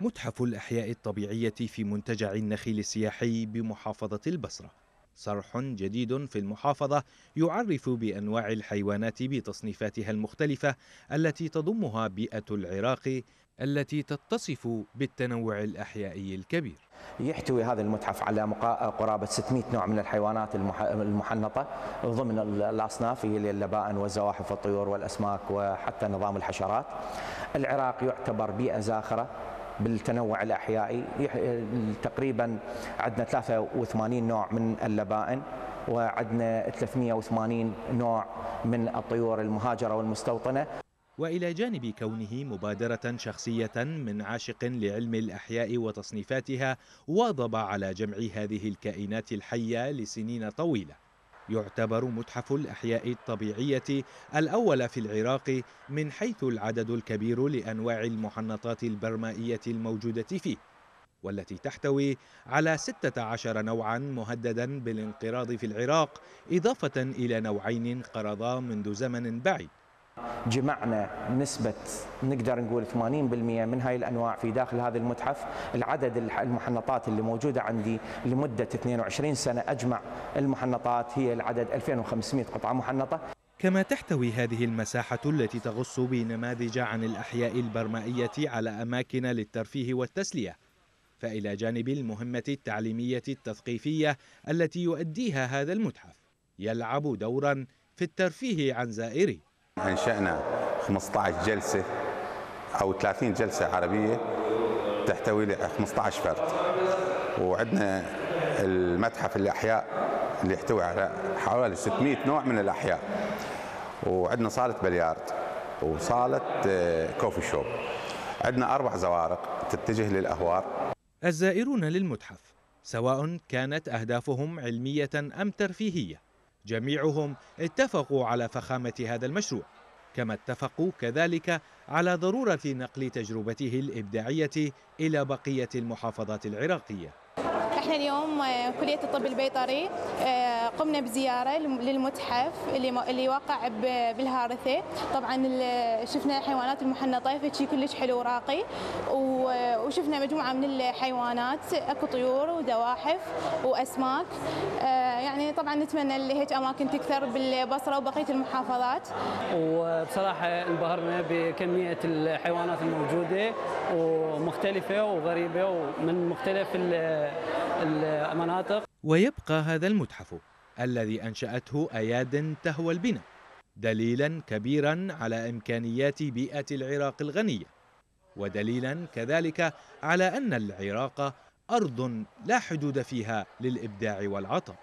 متحف الأحياء الطبيعية في منتجع النخيل السياحي بمحافظة البصرة. صرح جديد في المحافظة يعرف بأنواع الحيوانات بتصنيفاتها المختلفة التي تضمها بيئة العراق التي تتصف بالتنوع الأحيائي الكبير. يحتوي هذا المتحف على قرابة 600 نوع من الحيوانات المحنطة ضمن الأصناف هي اللبائن والزواحف والطيور والأسماك وحتى نظام الحشرات. العراق يعتبر بيئة زاخرة بالتنوع الأحيائي. تقريبا عندنا 83 نوع من اللبائن وعندنا 380 نوع من الطيور المهاجرة والمستوطنة. وإلى جانب كونه مبادرة شخصية من عاشق لعلم الأحياء وتصنيفاتها واظب على جمع هذه الكائنات الحية لسنين طويلة. يعتبر متحف الأحياء الطبيعية الأول في العراق من حيث العدد الكبير لأنواع المحنطات البرمائية الموجودة فيه والتي تحتوي على 16 نوعا مهددا بالانقراض في العراق إضافة إلى نوعين انقرضا منذ زمن بعيد. جمعنا نسبة نقدر نقول 80% من هاي الأنواع في داخل هذا المتحف. العدد المحنطات اللي موجودة عندي لمدة 22 سنة أجمع المحنطات هي العدد 2500 قطعة محنطة. كما تحتوي هذه المساحة التي تغص بنماذج عن الأحياء البرمائية على أماكن للترفيه والتسلية فإلى جانب المهمة التعليمية التثقيفية التي يؤديها هذا المتحف يلعب دورا في الترفيه عن زائريه أنشأنا 15 جلسة أو 30 جلسة عربية تحتوي ل 15 فرد. وعندنا المتحف الأحياء اللي يحتوي على حوالي 600 نوع من الأحياء. وعندنا صالة بليارد وصالة آه، كوفي شوب. عندنا أربع زوارق تتجه للأهوار. الزائرون للمتحف سواء كانت أهدافهم علمية أم ترفيهية. جميعهم اتفقوا على فخامة هذا المشروع كما اتفقوا كذلك على ضرورة نقل تجربته الإبداعية إلى بقية المحافظات العراقية. إحنا اليوم آه، كلية الطب البيطري آه، قمنا بزيارة للمتحف اللي اللي واقع بالهارثه طبعا شفنا الحيوانات المحنطة فشي كلش حلو وراقي. وشفنا مجموعة من الحيوانات أكو طيور وزواحف وأسماك. آه، يعني طبعا نتمنى اللي هيك اماكن تكثر بالبصرة وبقية المحافظات. وبصراحة انبهرنا بكمية الحيوانات الموجودة ومختلفة وغريبة ومن مختلف المناطق. ويبقى هذا المتحف الذي أنشأته أياد تهوى البناء دليلا كبيرا على إمكانيات بيئة العراق الغنية ودليلا كذلك على أن العراق أرض لا حدود فيها للإبداع والعطاء.